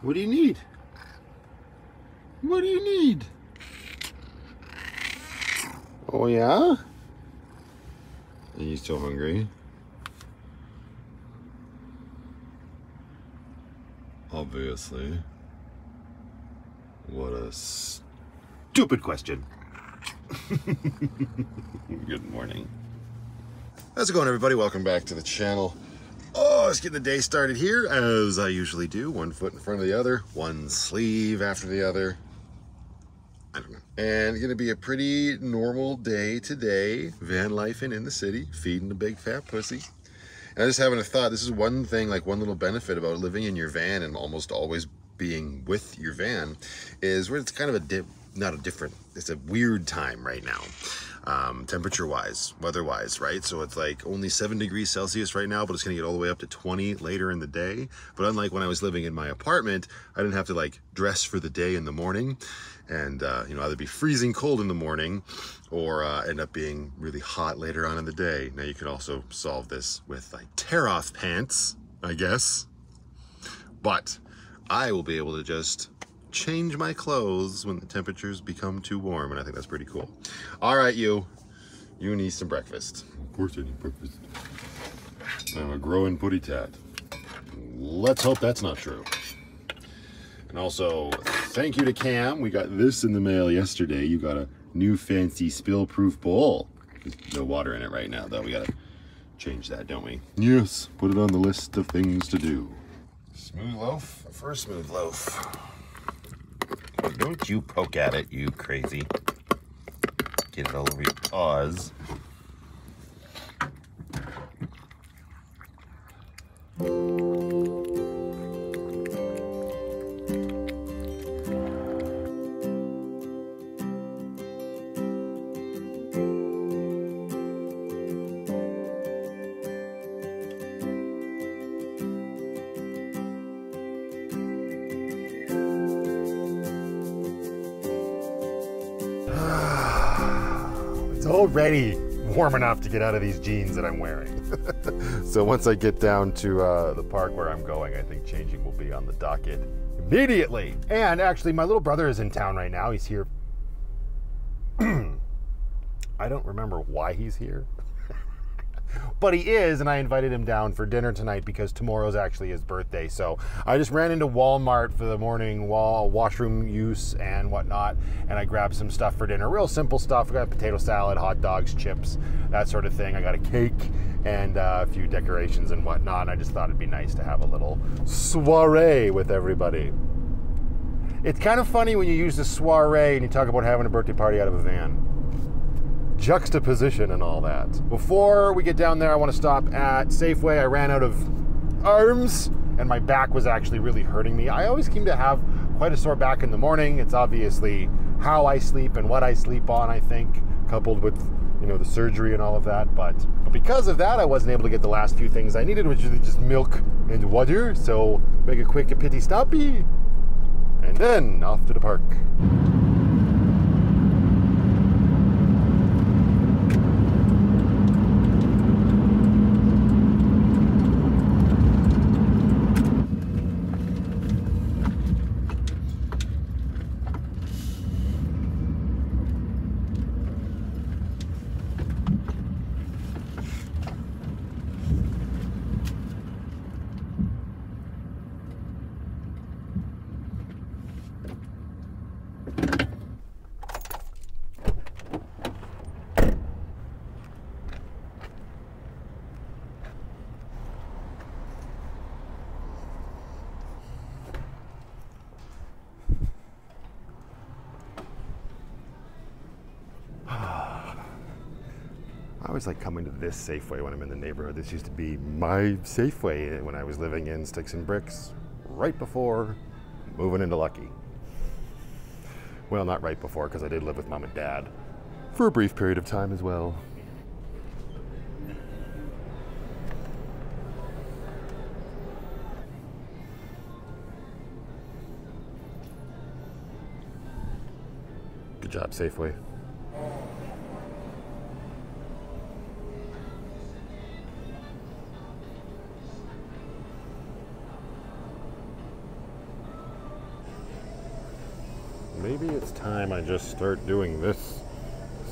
What do you need? What do you need? Oh yeah? Are you still hungry? Obviously. What a stupid question. Good morning. How's it going, everybody? Welcome back to the channel. Let's get the day started here, as I usually do. One foot in front of the other, one sleeve after the other. I don't know. And it's gonna be a pretty normal day today. Van life in the city, feeding the big fat pussy. And I just having a thought, this is one thing, like one little benefit about living in your van and almost always being with your van is where it's kind of a dip, not a different, it's a weird time right now. Um, temperature wise, weather wise, right? So it's like only seven degrees Celsius right now, but it's gonna get all the way up to 20 later in the day. But unlike when I was living in my apartment, I didn't have to like dress for the day in the morning and, uh, you know, either be freezing cold in the morning or uh, end up being really hot later on in the day. Now you can also solve this with like tear off pants, I guess. But I will be able to just change my clothes when the temperatures become too warm, and I think that's pretty cool. All right, you. You need some breakfast. Of course I need breakfast. I'm a growing putty tat. Let's hope that's not true. And also, thank you to Cam. We got this in the mail yesterday. You got a new fancy spill-proof bowl. There's no water in it right now, though. We gotta change that, don't we? Yes, put it on the list of things to do. Smooth loaf for a smooth loaf. Don't you poke at it, you crazy. Get it all over your paws. Already warm enough to get out of these jeans that I'm wearing. so once I get down to uh, the park where I'm going, I think changing will be on the docket immediately. And actually, my little brother is in town right now. He's here. I don't remember why he's here. but he is, and I invited him down for dinner tonight because tomorrow's actually his birthday. So I just ran into Walmart for the morning wall washroom use and whatnot, and I grabbed some stuff for dinner. Real simple stuff. I got potato salad, hot dogs, chips, that sort of thing. I got a cake and uh, a few decorations and whatnot. And I just thought it'd be nice to have a little soiree with everybody. It's kind of funny when you use the soiree and you talk about having a birthday party out of a van juxtaposition and all that. Before we get down there, I want to stop at Safeway. I ran out of arms and my back was actually really hurting me. I always seem to have quite a sore back in the morning. It's obviously how I sleep and what I sleep on, I think, coupled with you know the surgery and all of that. But, but because of that, I wasn't able to get the last few things I needed, which is just milk and water. So make a quick pity stoppy, and then off to the park. Always like coming to this Safeway when I'm in the neighborhood. This used to be my Safeway when I was living in Sticks and Bricks, right before moving into Lucky. Well, not right before, because I did live with mom and dad for a brief period of time as well. Good job, Safeway. Maybe it's time I just start doing this.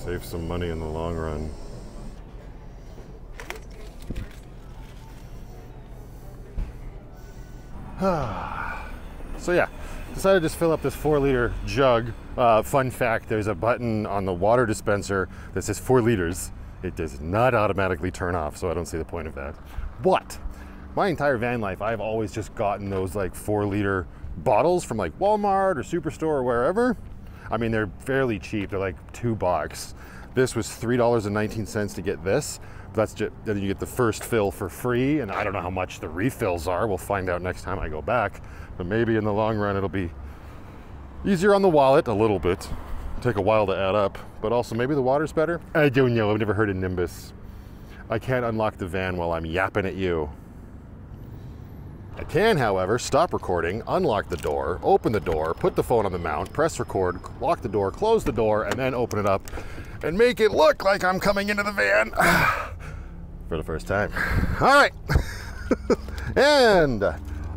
Save some money in the long run. so yeah, decided to just fill up this four liter jug. Uh, fun fact, there's a button on the water dispenser that says four liters. It does not automatically turn off, so I don't see the point of that. But my entire van life, I've always just gotten those like four liter bottles from like Walmart or Superstore or wherever. I mean, they're fairly cheap. They're like two bucks. This was $3.19 to get this. That's just, then you get the first fill for free, and I don't know how much the refills are. We'll find out next time I go back. But maybe in the long run, it'll be easier on the wallet a little bit. Take a while to add up, but also maybe the water's better. I don't know. I've never heard of Nimbus. I can't unlock the van while I'm yapping at you. I can, however, stop recording, unlock the door, open the door, put the phone on the mount, press record, lock the door, close the door, and then open it up and make it look like I'm coming into the van for the first time. All right. and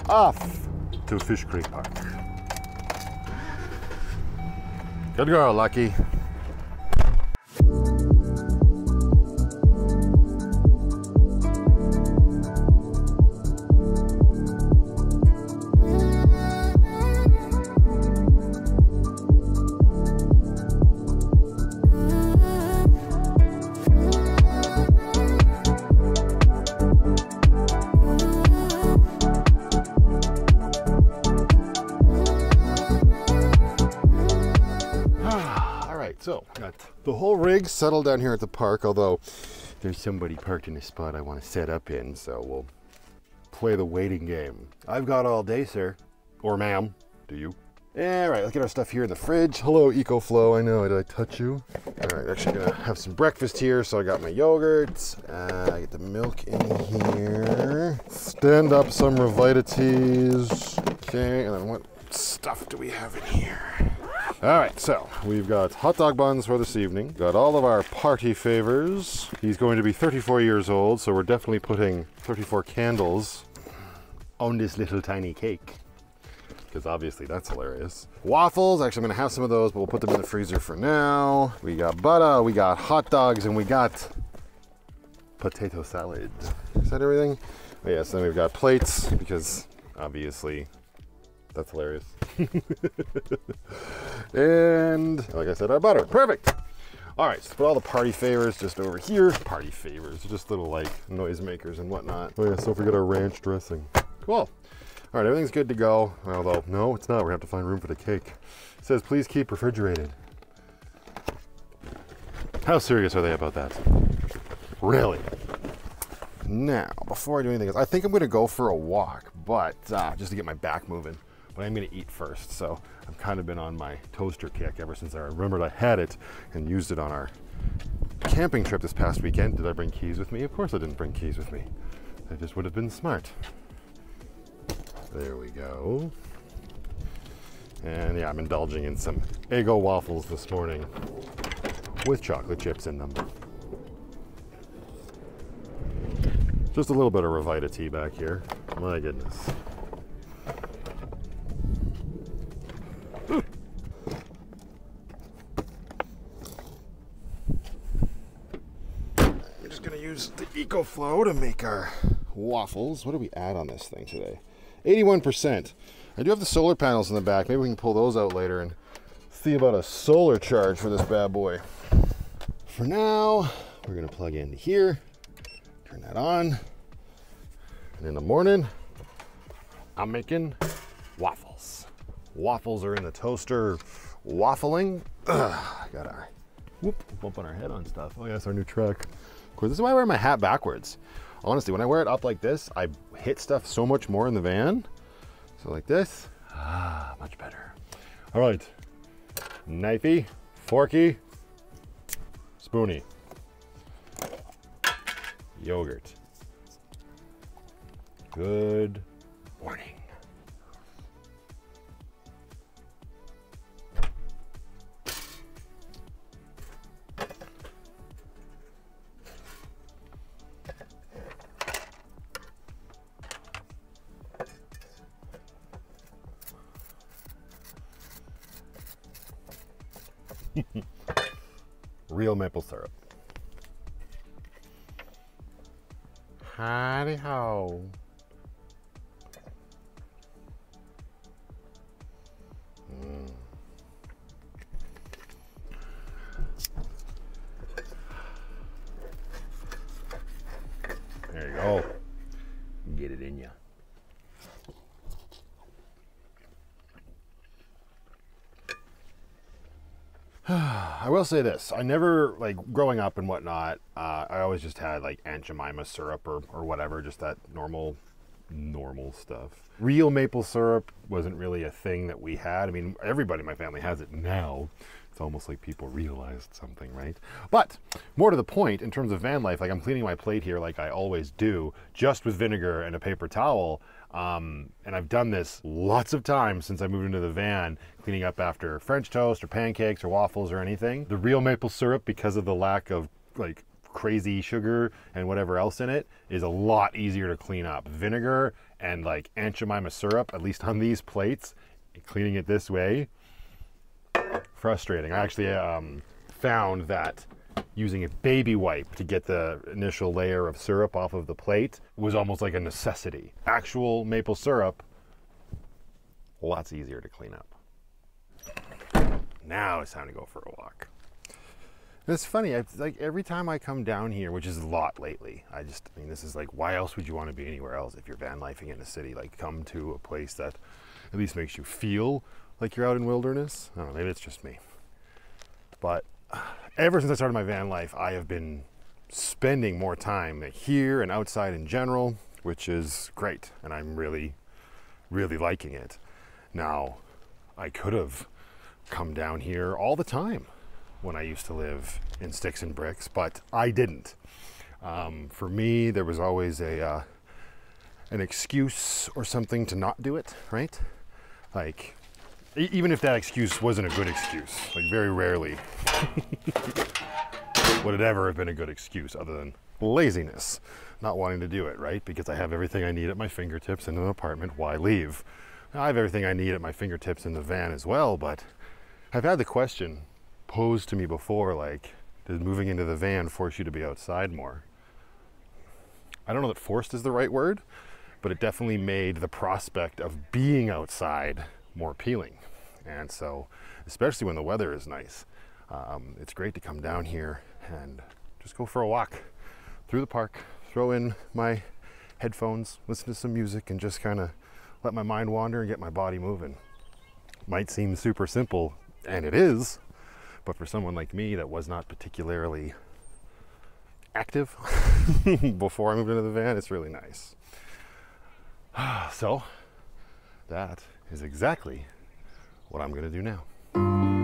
off to Fish Creek Park. Good girl, Lucky. Rig down here at the park, although there's somebody parked in a spot I want to set up in, so we'll play the waiting game. I've got all day, sir. Or ma'am. Do you? All right, let's get our stuff here in the fridge. Hello, EcoFlow. I know, did I touch you? All right, actually gonna have some breakfast here. So I got my yogurt. Uh, I get the milk in here. Stand up some Rviita teas. Okay, and then what stuff do we have in here? All right, so we've got hot dog buns for this evening. Got all of our party favors. He's going to be 34 years old, so we're definitely putting 34 candles on this little tiny cake. Because obviously that's hilarious. Waffles, actually I'm gonna have some of those, but we'll put them in the freezer for now. We got butter, we got hot dogs, and we got potato salad. Is that everything? Oh, yes, then we've got plates, because obviously that's hilarious. and like I said, our butter. Perfect. All right, so put all the party favors just over here. Party favors, just little like noisemakers and whatnot. Oh yeah, so we forget our ranch dressing. Cool. All right, everything's good to go. Although, no, it's not. We're gonna have to find room for the cake. It says, please keep refrigerated. How serious are they about that? Really? Now, before I do anything else, I think I'm gonna go for a walk, but uh, just to get my back moving. But I'm gonna eat first, so I've kind of been on my toaster kick ever since I remembered I had it and used it on our camping trip this past weekend. Did I bring keys with me? Of course I didn't bring keys with me. That just would have been smart. There we go. And yeah, I'm indulging in some Eggo waffles this morning with chocolate chips in them. Just a little bit of Rviita tea back here. My goodness. The EcoFlow to make our waffles. What do we add on this thing today? 81%. I do have the solar panels in the back. Maybe we can pull those out later and see about a solar charge for this bad boy. For now, we're gonna plug into here, turn that on, and in the morning, I'm making waffles. Waffles are in the toaster, waffling. Ugh, got our whoop bumping our head on stuff. Oh yes, our new truck. Course, this is why I wear my hat backwards. Honestly, when I wear it up like this, I hit stuff so much more in the van. So like this, ah, much better. All right, knifey, forky, spoony, yogurt. Good morning. Real maple syrup. Howdy ho. Will say this: I never like growing up and whatnot. Uh, I always just had like Aunt Jemima syrup or or whatever, just that normal, normal stuff. Real maple syrup wasn't really a thing that we had. I mean, everybody in my family has it now. It's almost like people realized something, right? But more to the point, in terms of van life, like I'm cleaning my plate here, like I always do, just with vinegar and a paper towel. Um, and I've done this lots of times since I moved into the van, cleaning up after French toast or pancakes or waffles or anything. The real maple syrup, because of the lack of like crazy sugar and whatever else in it, is a lot easier to clean up. Vinegar and like Aunt Jemima syrup, at least on these plates, cleaning it this way, frustrating. I actually um, found that using a baby wipe to get the initial layer of syrup off of the plate was almost like a necessity. Actual maple syrup, lots easier to clean up. Now it's time to go for a walk. It's funny, like every time I come down here, which is a lot lately, I just, I mean, this is like, why else would you want to be anywhere else if you're van lifing in a city? Like, come to a place that at least makes you feel like you're out in wilderness. I don't know, maybe it's just me. But ever since I started my van life, I have been spending more time here and outside in general, which is great. And I'm really, really liking it. Now, I could have come down here all the time when I used to live in sticks and bricks, but I didn't. Um, for me, there was always a uh, an excuse or something to not do it, right? Like even if that excuse wasn't a good excuse, like very rarely would it ever have been a good excuse other than laziness, not wanting to do it, right? Because I have everything I need at my fingertips in an apartment, why leave? I have everything I need at my fingertips in the van as well, but I've had the question posed to me before like, does moving into the van force you to be outside more? I don't know that forced is the right word, but it definitely made the prospect of being outside more appealing. And so, especially when the weather is nice, um, it's great to come down here and just go for a walk through the park, throw in my headphones, listen to some music, and just kind of let my mind wander and get my body moving. Might seem super simple, and it is, but for someone like me that was not particularly active before I moved into the van, it's really nice. so, that is exactly what I'm going to do now.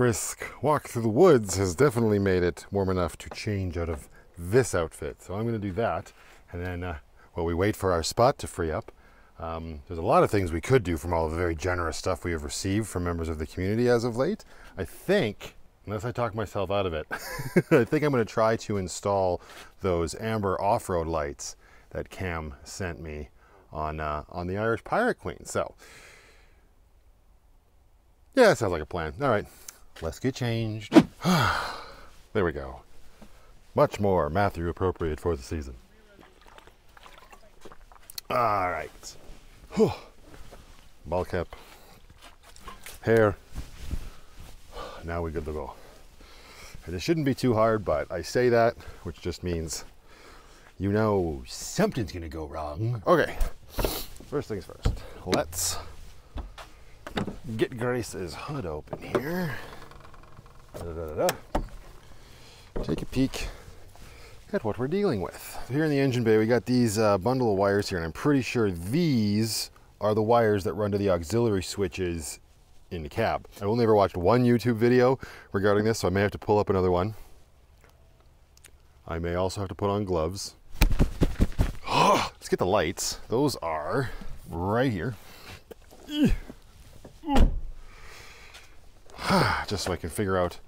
Brisk walk through the woods has definitely made it warm enough to change out of this outfit. So I'm going to do that. And then uh, while we wait for our spot to free up, um, there's a lot of things we could do from all the very generous stuff we have received from members of the community as of late. I think, unless I talk myself out of it, I think I'm going to try to install those amber off-road lights that Cam sent me on uh, on the Irish Pirate Queen. So yeah, that sounds like a plan. All right, Let's get changed. there we go. Much more Matthew appropriate for the season. All right. Ball cap. Hair. Now we're good to go. And it shouldn't be too hard, but I say that, which just means you know something's gonna go wrong. Okay. First things first. Let's get Grace's hood open here. Da-da-da-da. Take a peek at what we're dealing with. Here in the engine bay, we got these uh, bundle of wires here, and I'm pretty sure these are the wires that run to the auxiliary switches in the cab. I've only ever watched one YouTube video regarding this, so I may have to pull up another one. I may also have to put on gloves. Let's get the lights. Those are right here. Just so I can figure out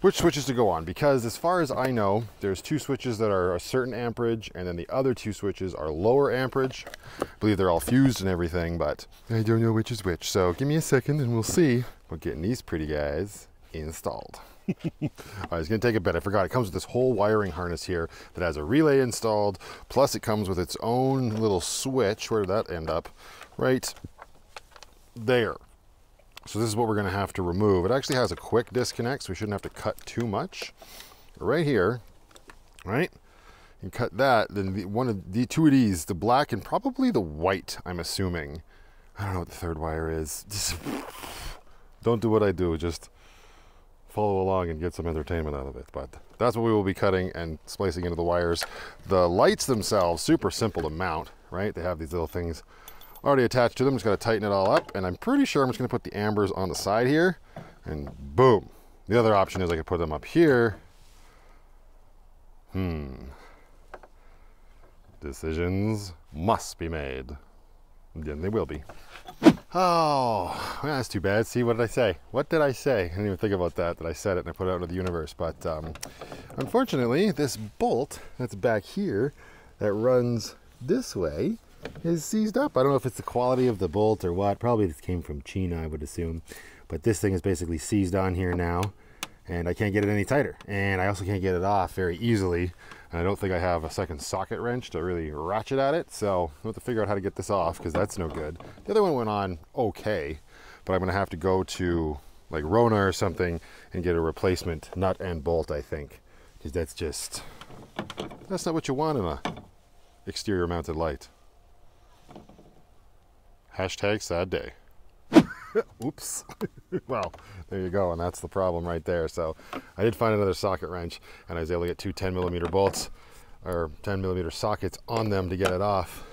which switches to go on because as far as I know, there's two switches that are a certain amperage and then the other two switches are lower amperage. I believe they're all fused and everything, but I don't know which is which. So give me a second and we'll see. We're getting these pretty guys installed. I was gonna take a bit. I forgot. It comes with this whole wiring harness here that has a relay installed. Plus, it comes with its own little switch. Where did that end up? Right there. So this is what we're going to have to remove. It actually has a quick disconnect, so we shouldn't have to cut too much. Right here, right? You cut that, then the, one of the two of these, the black and probably the white, I'm assuming. I don't know what the third wire is. Just don't do what I do. Just follow along and get some entertainment out of it. But that's what we will be cutting and splicing into the wires. The lights themselves, super simple to mount, right? They have these little things already attached to them. Just got to tighten it all up. And I'm pretty sure I'm just going to put the ambers on the side here. And boom. The other option is I could put them up here. Hmm. Decisions must be made. And they will be. Oh, well, that's too bad. See, what did I say? What did I say? I didn't even think about that, that I said it and I put it out into the universe. But um, unfortunately, this bolt that's back here that runs this way is seized up. I don't know if it's the quality of the bolt or what. Probably this came from China, I would assume. But this thing is basically seized on here now, and I can't get it any tighter. And I also can't get it off very easily. And I don't think I have a second socket wrench to really ratchet at it. So I have to figure out how to get this off because that's no good. The other one went on okay, but I'm going to have to go to like Rona or something and get a replacement nut and bolt, I think. Because that's just, that's not what you want in a exterior mounted light. Hashtag sad day. Oops. well, there you go, and that's the problem right there. So I did find another socket wrench, and I was able to get two 10 millimeter bolts or 10 millimeter sockets on them to get it off.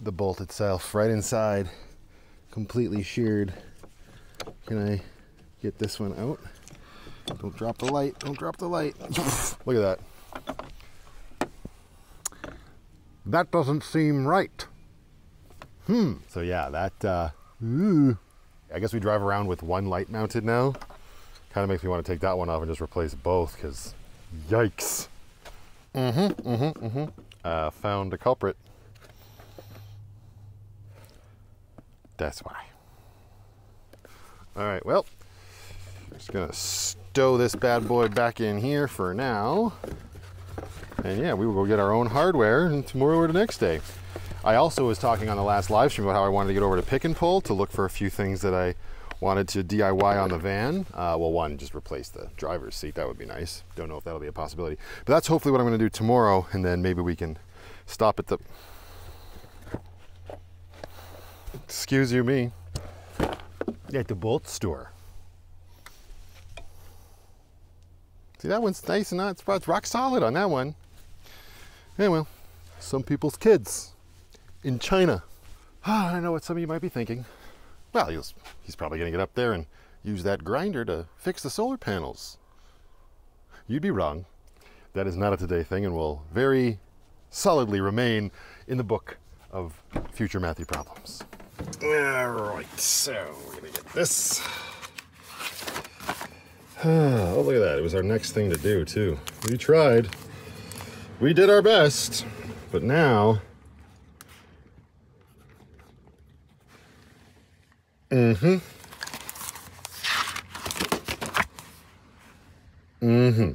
The bolt itself, right inside, completely sheared. Can I get this one out? Don't drop the light. Don't drop the light. Look at that. That doesn't seem right. Hmm. So yeah, that, uh, ooh. I guess we drive around with one light mounted now. Kind of makes me want to take that one off and just replace both because yikes. Mm-hmm, mm-hmm, mm-hmm. Uh, found a culprit. That's why. All right, well, just gonna stow this bad boy back in here for now. And yeah, we will go get our own hardware and tomorrow or the next day. I also was talking on the last live stream about how I wanted to get over to Pick and Pull to look for a few things that I wanted to DIY on the van. Uh, well, one, just replace the driver's seat. That would be nice. Don't know if that'll be a possibility. But that's hopefully what I'm going to do tomorrow, and then maybe we can stop at the... Excuse you me. At the bolt store. See, that one's nice and not, it's rock solid on that one. Anyway, some people's kids in China. Ah, I know what some of you might be thinking. Well, he's, he's probably going to get up there and use that grinder to fix the solar panels. You'd be wrong. That is not a today thing and will very solidly remain in the book of future Matthew problems. All right, so we're going to get this. Oh, look at that. It was our next thing to do, too. We tried. We did our best. But now Mm-hmm. Mm-hmm.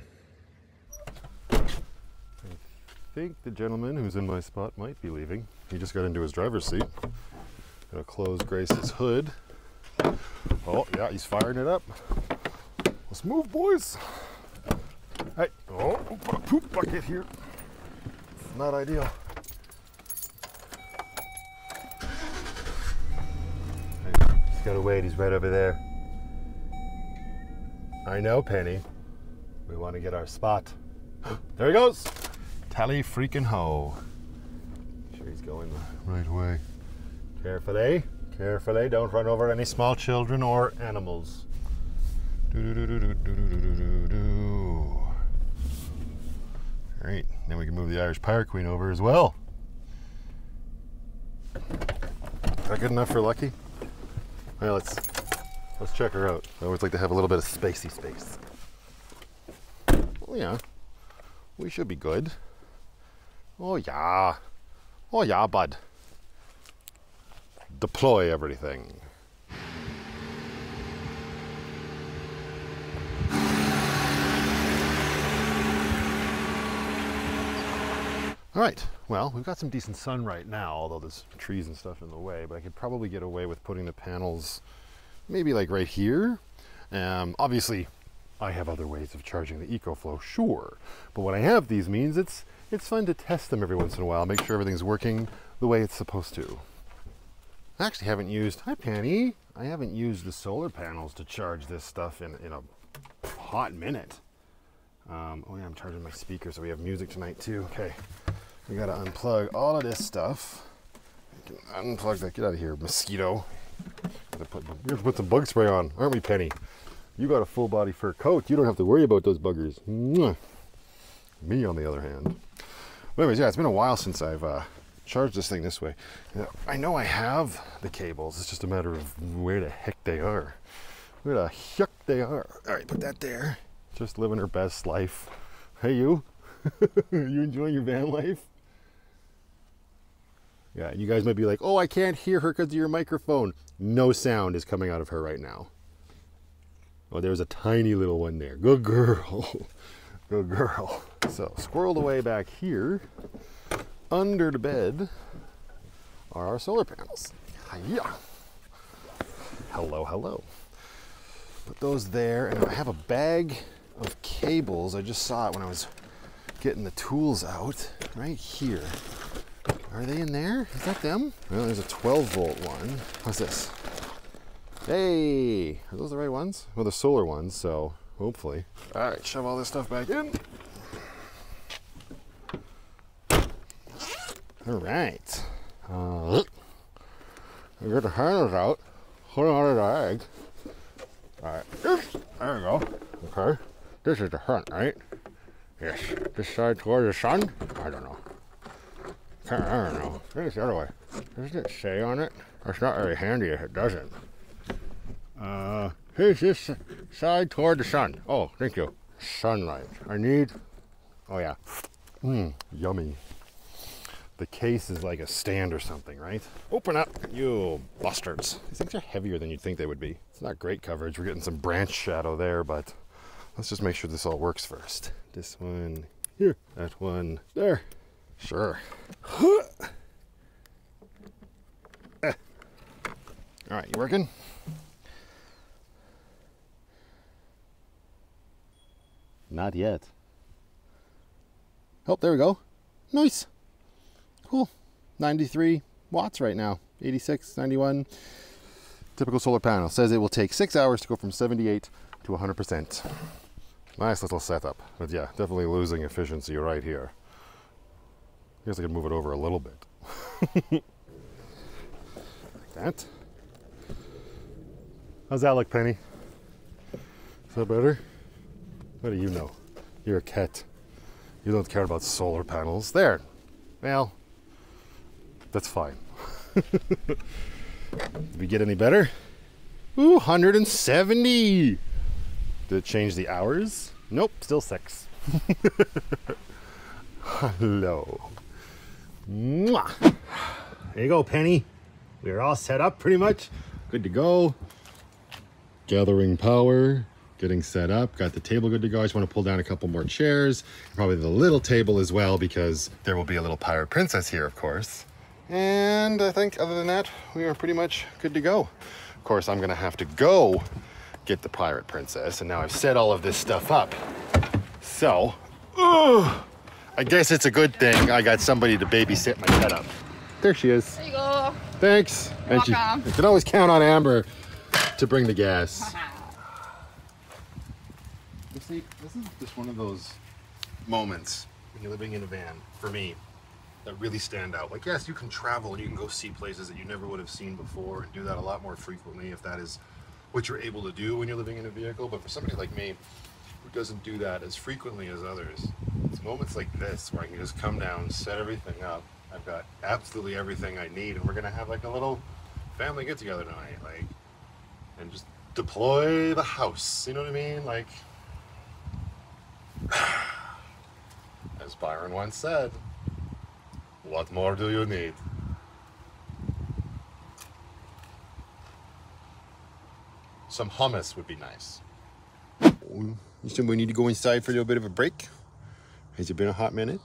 I think the gentleman who's in my spot might be leaving. He just got into his driver's seat. Gonna close Grace's hood. Oh, yeah, he's firing it up. Let's move, boys. Hey, oh, put a poop bucket here. It's not ideal. gotta wait. He's right over there. I know, Penny. We want to get our spot. there he goes. Tally freaking ho. Sure he's going the right way. Carefully, carefully. Don't run over any small children or animals. Do, do, do, All right, then we can move the Irish Pirate Queen over as well. Is that good enough for Lucky? Well, let's let's check her out. I always like to have a little bit of spacey space. Oh yeah, we should be good. Oh yeah, oh yeah, bud. Deploy everything. All right, well, we've got some decent sun right now, although there's trees and stuff in the way, but I could probably get away with putting the panels maybe like right here. Um, obviously, I have other ways of charging the EcoFlow, sure, but when I have these means it's, it's fun to test them every once in a while, make sure everything's working the way it's supposed to. I actually haven't used, hi Penny, I haven't used the solar panels to charge this stuff in, in a hot minute. Um, oh yeah, I'm charging my speaker, so we have music tonight too. Okay, we gotta unplug all of this stuff. Unplug that. Get out of here, mosquito. Gotta put, we have to put some bug spray on, aren't we, Penny? You got a full body fur coat. You don't have to worry about those buggers. Mwah. Me, on the other hand. But anyways, yeah, it's been a while since I've uh, charged this thing this way. I know I have the cables. It's just a matter of where the heck they are. Where the heck they are. All right, put that there. Just living her best life. Hey, you. you enjoying your van life? Yeah, you guys might be like, oh, I can't hear her because of your microphone. No sound is coming out of her right now. Oh, there's a tiny little one there. Good girl. Good girl. So, squirreled away back here, under the bed, are our solar panels. Hiya. Hello, hello. Put those there, and I have a bag of cables. I just saw it when I was getting the tools out. Right here. Are they in there? Is that them? Well, there's a 12 volt one. What's this? Hey, are those the right ones? Well, the solar ones, so hopefully. All right, shove all this stuff back in. All right. Uh, get the handles out. Hold on to the egg. All right, there we go. Okay, this is the front, right? Yes. This side towards the sun? I don't know. Can't, I don't know. It's the other way. Doesn't it say on it? It's not very handy if it doesn't. Uh, here's this side toward the sun. Oh, thank you. Sunlight. I need. Oh yeah. Mmm, yummy. The case is like a stand or something, right? Open up, you bastards. These things are heavier than you'd think they would be. It's not great coverage. We're getting some branch shadow there, but let's just make sure this all works first. This one here, that one there. Sure. All right, you working? Not yet. Oh, there we go. Nice. Cool. 93 watts right now. 86, 91. Typical solar panel. Says it will take six hours to go from 78 to 100%. Nice little setup. But yeah, definitely losing efficiency right here. I guess I can move it over a little bit. like that. How's that look, Penny? Is that better? What do you know? You're a cat. You don't care about solar panels. There. Well, that's fine. Did we get any better? Ooh, 170. Did it change the hours? Nope, still six. Hello. Mwah. There you go, Penny. We're all set up pretty much. Good to go. Gathering power. getting set up. Got the table good to go. I just want to pull down a couple more chairs, probably the little table as well, because there will be a little pirate princess here, of course. And I think other than that, we are pretty much good to go. Of course, I'm gonna have to go get the pirate princess, and now I've set all of this stuff up. So, ugh, I guess it's a good thing I got somebody to babysit my setup. There she is. There you go. Thanks. And she, welcome. you can always count on Amber to bring the gas. You see, this is just one of those moments when you're living in a van, for me, that really stand out. Like, yes, you can travel and you can go see places that you never would have seen before and do that a lot more frequently if that is what you're able to do when you're living in a vehicle. But for somebody like me who doesn't do that as frequently as others, it's moments like this where I can just come down, set everything up. I've got absolutely everything I need, and we're gonna have like a little family get together tonight, like, and just deploy the house. You know what I mean? Like, as Byron once said, what more do you need? Some hummus would be nice. You said we need to go inside for a little bit of a break? Has it been a hot minute?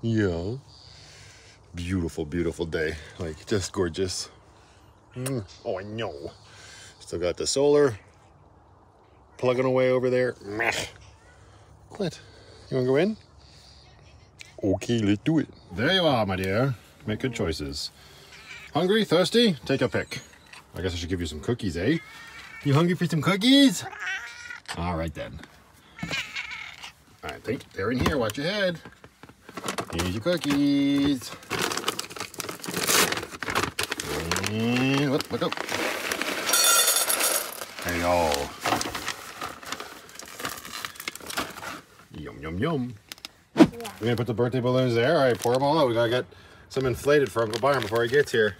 Yeah. Beautiful, beautiful day. Like, just gorgeous. Mm. Oh, I know. Still got the solar plugging away over there. Meh. What? You want to go in? Okay, let's do it. There you are, my dear. Make good choices. Hungry? Thirsty? Take a pick. I guess I should give you some cookies, eh? You hungry for some cookies? All right, then. All right, think they're in here. Watch your head. Here's your cookies. And look, look up. There you go. Yum, yum, yum. Yeah. We're gonna put the birthday balloons there. All right, pour them all out. We gotta get some inflated for Uncle Byron before he gets here.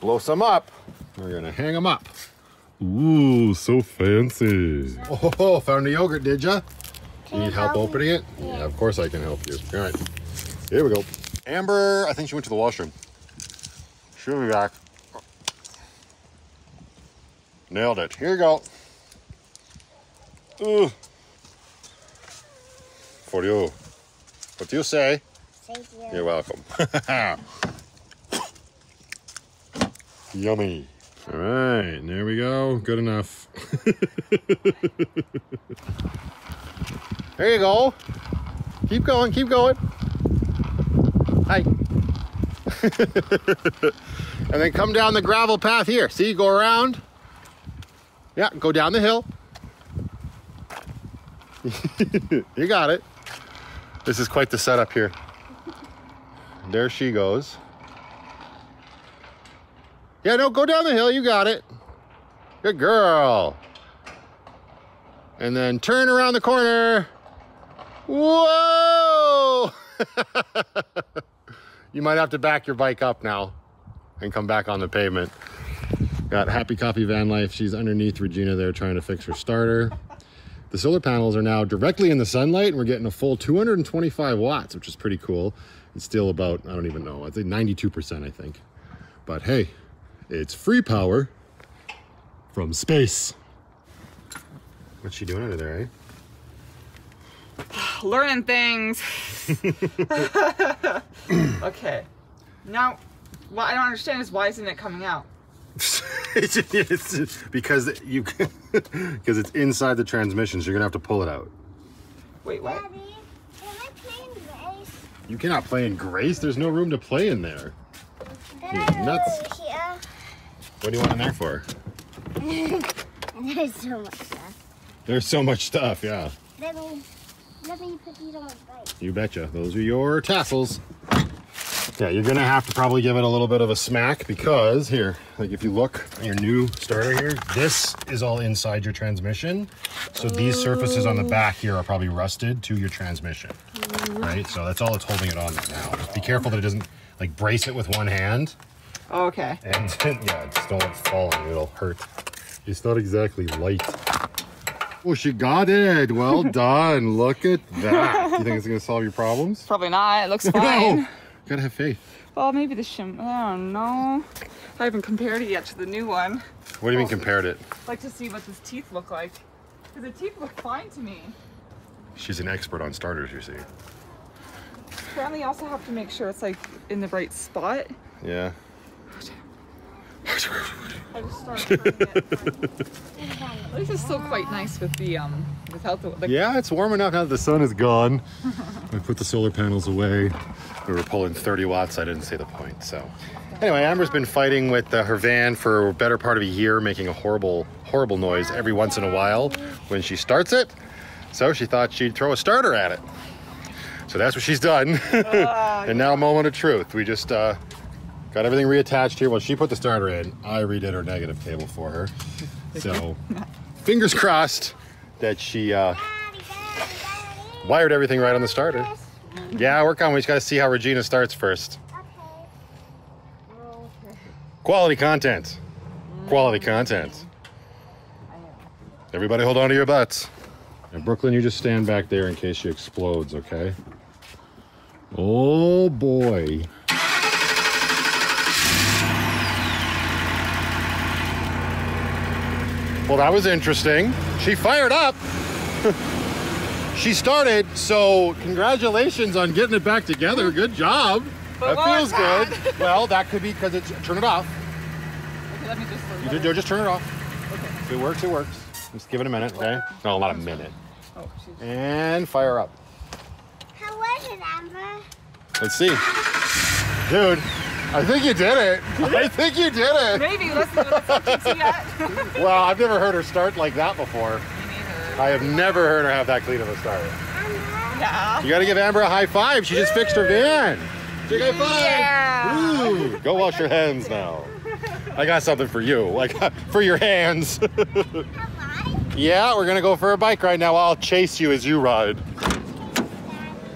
Blow some up. We're gonna hang them up. Ooh, so fancy. Oh, found the yogurt, did ya? Can You need help me? opening it? Yeah, of course I can help you. All right, here we go. Amber, I think she went to the washroom. She'll be back. Nailed it. Here you go. Ooh. For you. What do you say? Thank you. You're welcome. Yummy. All right, there we go. Good enough. there you go. Keep going, keep going. Hi. and then come down the gravel path here. See, go around. Yeah, go down the hill. you got it. This is quite the setup here. There she goes. Yeah, no, go down the hill. You got it. Good girl. And then turn around the corner. Whoa! you might have to back your bike up now and come back on the pavement. Got Happy Coffee Van Life. She's underneath Regina there trying to fix her starter. The solar panels are now directly in the sunlight and we're getting a full 225 watts, which is pretty cool. It's still about, I don't even know, I think 92%, I think. But hey, it's free power from space. What's she doing under there, eh? Learning things. okay. Now, what I don't understand is why isn't it coming out? it's, it's because you because it's inside the transmission, so you're gonna have to pull it out. Wait, what? Daddy, can I play in race? You cannot play in Grace. There's no room to play in there. Then You I go nuts. What do you want in there for? There's so much stuff. There's so much stuff. Yeah, Let me, let me put these on my bike. you betcha. Those are your tassels. Yeah, you're gonna have to probably give it a little bit of a smack because here, like if you look at your new starter here, this is all inside your transmission. So these surfaces on the back here are probably rusted to your transmission, right? So that's all that's holding it on right now. Just be careful that it doesn't like brace it with one hand Oh, okay. and yeah, just don't let it fall on you, it'll hurt. It's not exactly light. Oh, she got it. Well done. Look at that. You think it's gonna solve your problems? Probably not. It looks fine. No. Gotta have faith. Well, maybe the shim. I don't know. I haven't compared it yet to the new one. What do you mean compared it? I'd like to see what his teeth look like. Because the teeth look fine to me. She's an expert on starters, you see. Apparently, you also have to make sure it's like in the right spot. Yeah. I just started turning it. At least it's still quite nice with the um without the, the Yeah, it's warm enough now that the sun is gone. I put the solar panels away. We were pulling 30 watts. I didn't say the point. So, anyway, Amber's been fighting with uh, her van for a better part of a year, making a horrible, horrible noise every once in a while when she starts it. So she thought she'd throw a starter at it. So that's what she's done. and now, moment of truth. We just uh, got everything reattached here. Well, she put the starter in. I redid her negative cable for her. So, fingers crossed that she uh, wired everything right on the starter. Yeah, work on. We just got to see how Regina starts first. Okay. Quality content. Quality content. Everybody hold on to your butts. And Brooklyn, you just stand back there in case she explodes, okay? Oh boy. Well, that was interesting. She fired up. she started, so congratulations on getting it back together. Good job. But that feels good. Well, that could be because it's turn it off. Okay, let me just. You did, just turn it off. If it works, it works. Just give it a minute, okay? No, not a minute. Oh. And fire up. How was it, Amber? Let's see. Dude, I think you did it. I think you did it. Maybe let's see that. Well, I've never heard her start like that before. I have never heard her have that clean of a start. Yeah. You gotta give Amber a high five. She just fixed her van. Big high five. Yeah. Ooh, go wash your hands now. I got something for you, like for your hands. Yeah, we're gonna go for a bike ride now. I'll chase you as you ride.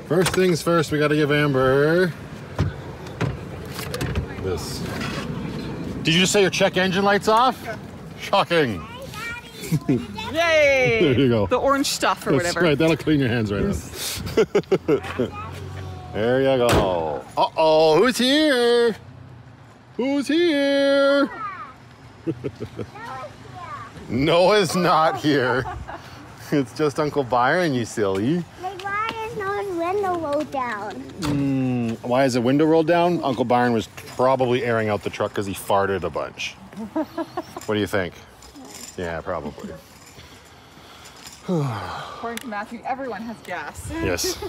First things first, we gotta give Amber this. Did you just say your check engine lights off? Shocking. Yay! There you go. The orange stuff or That's whatever. right, that'll clean your hands right now. there you go. Uh oh, who's here? Who's here? Noah's not here. It's just Uncle Byron, you silly. Like, why is no window rolled down? Mm, Um, why is the window rolled down? Uncle Byron was probably airing out the truck because he farted a bunch. what do you think? Yeah, probably. According to Matthew, everyone has gas. Yes.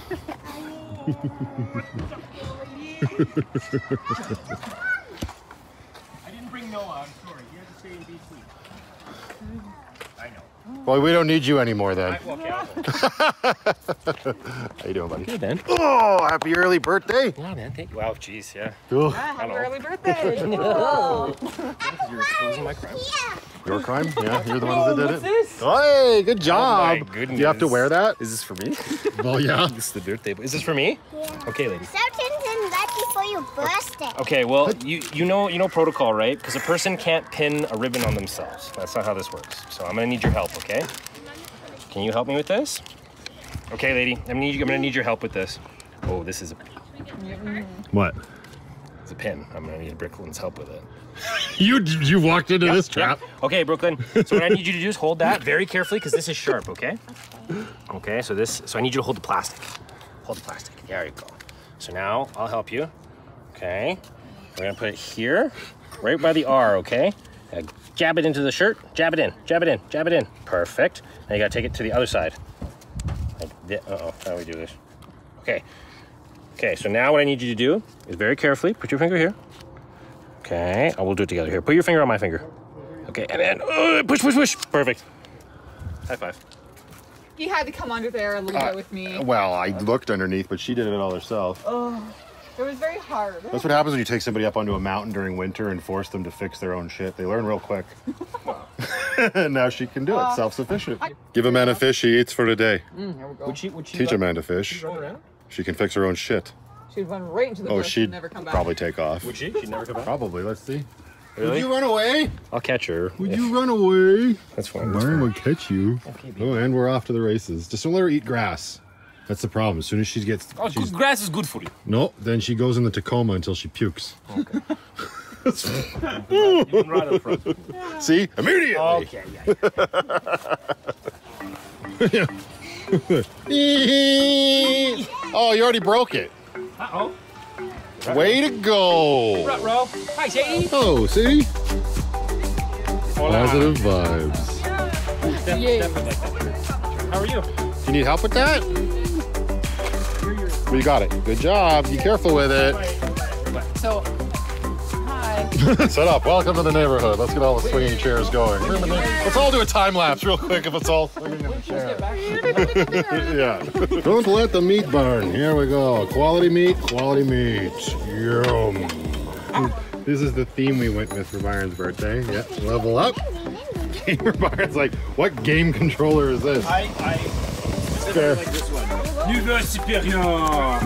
I didn't bring Noah. I'm sorry. He had to stay in BC. I know. Well, we don't need you anymore then. I, okay, How you doing, buddy? Good, man. Oh, happy early birthday. Yeah, man. Thank you. Wow, jeez, yeah. Cool. Ah, happy Hello. early birthday! Cool. You're exposing my crime. Yeah. Your crime? Yeah, you're the ones that did What's it. this? Hey, good job. Oh my Do you have to wear that? Is this for me? Well, yeah. this is the birthday. Is this for me? Yeah. Okay, lady. Something's in right before your birthday. Okay, well, you you know you know protocol, right? Because a person can't pin a ribbon on themselves. That's not how this works. So I'm gonna need your help, okay? Can you help me with this? Okay, lady. I'm gonna need you, I'm gonna need your help with this. Oh, this is a, What? it's a pin. I'm gonna need Brooklyn's help with it. You you walked into this Yeah. trap. Okay, Brooklyn. So what I need you to do is hold that very carefully because this is sharp, okay? Okay, so this so I need you to hold the plastic. Hold the plastic. There you go. So now I'll help you. Okay. We're gonna put it here, right by the R, okay? Jab it into the shirt, jab it in, jab it in, jab it in. Perfect. Now you gotta take it to the other side. Like this. Uh-oh, how do we do this? Okay. Okay, so now what I need you to do is very carefully put your finger here. Okay, I will do it together here. Put your finger on my finger. Okay, and then uh, push, push, push. Perfect. High five. He had to come under there a little Uh, bit with me. Well, I looked underneath, but she did it all herself. It was very hard. That's what happens when you take somebody up onto a mountain during winter and force them to fix their own shit. They learn real quick. and now she can do it, self-sufficient. Give a man a fish, he eats for the day. Mm, here we go. Would she? Would she? Teach a man to fish. She can fix her own shit. She'd run right into the Oh, she'd and never come back. probably take off. Would she? She'd never come back. Probably. Let's see. Really? Would you run away? I'll catch her. Would if- you run away? That's fine. That's Byron fine. will catch you. Okay. Oh, and we're off to the races. Just don't let her eat grass. That's the problem. As soon as she gets, Oh, she's, grass is good for you. no, then she goes in the Tacoma until she pukes. You can ride front. See, immediately. Okay, yeah. yeah. oh, you already broke it. Uh-oh. Way to go. Row. Hi, Sadie. Oh, see? Hola. Positive vibes. Def- Yay. definitely like that. How are you? You need help with that? Well, you got it. Good job. Be careful with it. So, hi. Set up. Welcome to the neighborhood. Let's get all the swinging chairs going. We're in the neigh- Let's all do a time lapse real quick if it's all swinging in the chair. yeah. Don't let the meat burn. Here we go. Quality meat, quality meat. Yum. This is the theme we went with for Byron's birthday. Yeah. Level up. Gamer Byron's like, what game controller is this? I, I Fair. like this one. Niveau supérieur.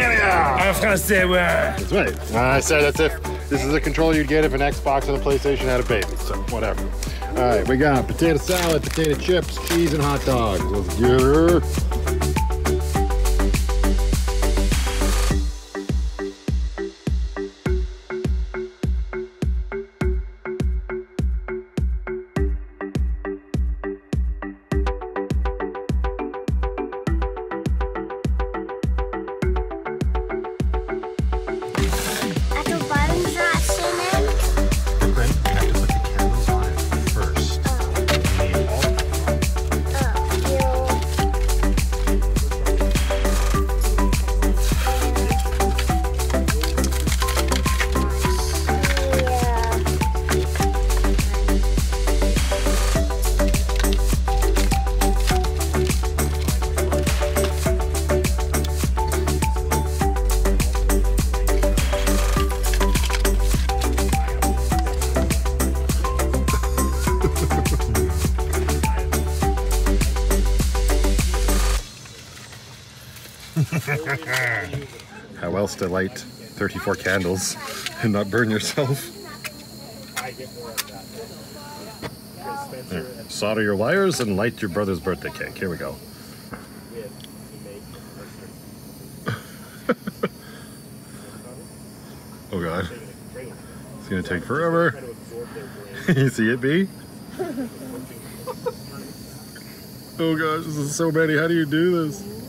yeah. En français, ouais. That's right. Ah, I said that's if this is a controller you'd get if an Xbox and a PlayStation had a baby. So whatever. All right, we got potato salad, potato chips, cheese, and hot dogs. Let's get her. To light 34 candles and not burn yourself? There. Solder your wires and light your brother's birthday cake. Here we go. oh god. It's gonna take forever. you see it, B? oh gosh, this is so many. How do you do this?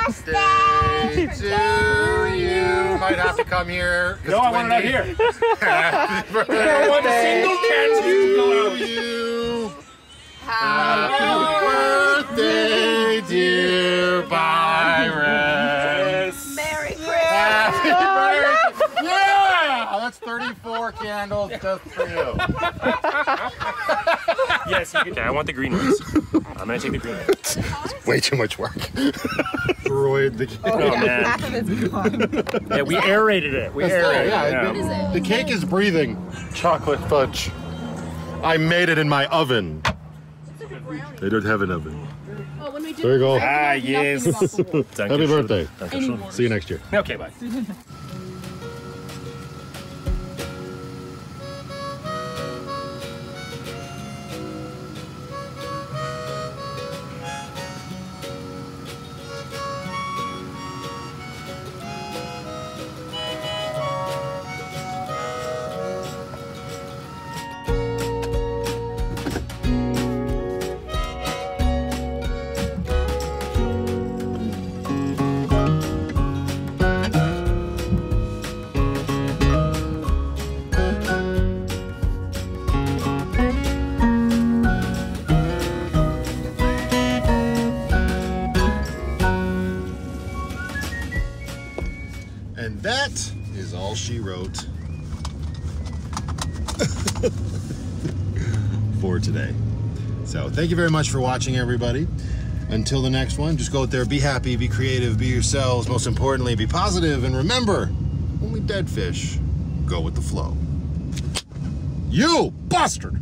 Happy birthday to you. Might have to come here. No, I want it out here. Happy birthday I single candle to go you. Happy birthday, dear Byron. Merry Happy birthday. Yeah, that's 34 candles just for you. Yes, you can. Okay, I want the green ones. I'm gonna take the green ones. Way too much work. Droid the Oh, man. Half of it's gone. Yeah, we aerated it. We aerated yeah, it. the- The cake is breathing chocolate fudge. I made it in my oven. They don't have an oven. Oh, when we did There you go. Ah, yes. Happy birthday. See you next year. Okay, bye. thank you very much for watching, everybody. Until the next one, just go out there, be happy, be creative, be yourselves. Most importantly, be positive, and remember, only dead fish go with the flow. You bastard!